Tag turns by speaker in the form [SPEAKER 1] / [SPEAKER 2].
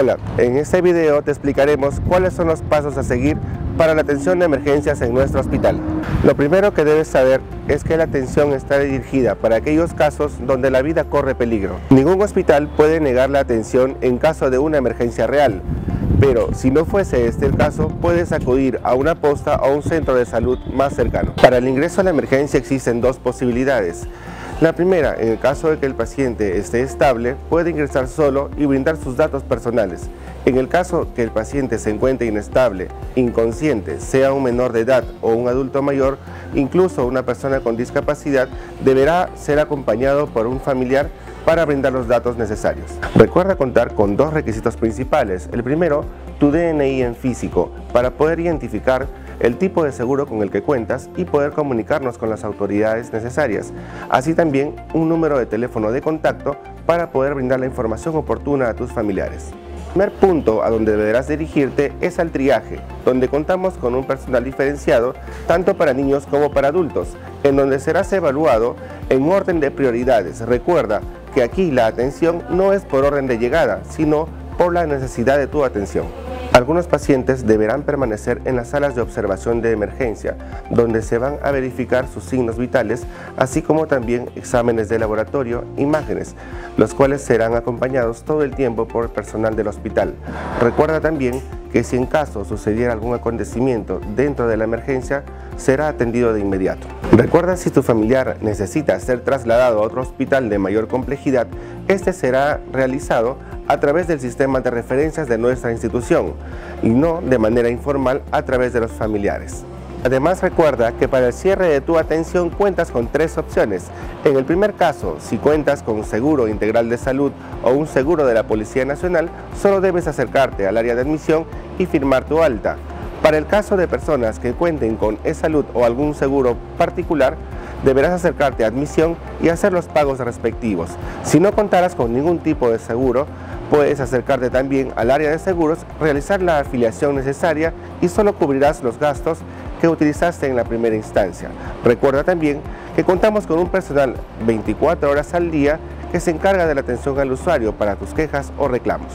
[SPEAKER 1] Hola, en este video te explicaremos cuáles son los pasos a seguir para la atención de emergencias en nuestro hospital. Lo primero que debes saber es que la atención está dirigida para aquellos casos donde la vida corre peligro. Ningún hospital puede negar la atención en caso de una emergencia real, pero si no fuese este el caso, puedes acudir a una posta o un centro de salud más cercano. Para el ingreso a la emergencia existen dos posibilidades. La primera, en el caso de que el paciente esté estable, puede ingresar solo y brindar sus datos personales. En el caso que el paciente se encuentre inestable, inconsciente, sea un menor de edad o un adulto mayor, incluso una persona con discapacidad, deberá ser acompañado por un familiar para brindar los datos necesarios. Recuerda contar con dos requisitos principales. El primero, tu DNI en físico, para poder identificar el tipo de seguro con el que cuentas y poder comunicarnos con las autoridades necesarias. Así también un número de teléfono de contacto para poder brindar la información oportuna a tus familiares. El primer punto a donde deberás dirigirte es al triaje, donde contamos con un personal diferenciado tanto para niños como para adultos, en donde serás evaluado en orden de prioridades. Recuerda que aquí la atención no es por orden de llegada, sino por la necesidad de tu atención. Algunos pacientes deberán permanecer en las salas de observación de emergencia, donde se van a verificar sus signos vitales, así como también exámenes de laboratorio, imágenes, los cuales serán acompañados todo el tiempo por el personal del hospital. Recuerda también que si en caso sucediera algún acontecimiento dentro de la emergencia, será atendido de inmediato. Recuerda si tu familiar necesita ser trasladado a otro hospital de mayor complejidad, este será realizado a través del sistema de referencias de nuestra institución y no de manera informal a través de los familiares. Además recuerda que para el cierre de tu atención cuentas con tres opciones. En el primer caso, si cuentas con seguro integral de salud o un seguro de la Policía Nacional, solo debes acercarte al área de admisión y firmar tu alta. Para el caso de personas que cuenten con e-salud o algún seguro particular, deberás acercarte a admisión y hacer los pagos respectivos. Si no contaras con ningún tipo de seguro, puedes acercarte también al área de seguros, realizar la afiliación necesaria y solo cubrirás los gastos que utilizaste en la primera instancia. Recuerda también que contamos con un personal 24 horas al día que se encarga de la atención al usuario para tus quejas o reclamos.